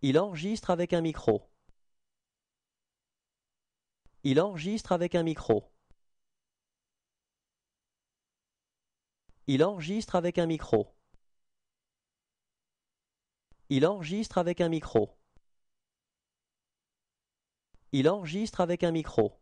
Il enregistre avec un micro. Il enregistre avec un micro. Il enregistre avec un micro. Il enregistre avec un micro. Il enregistre avec un micro.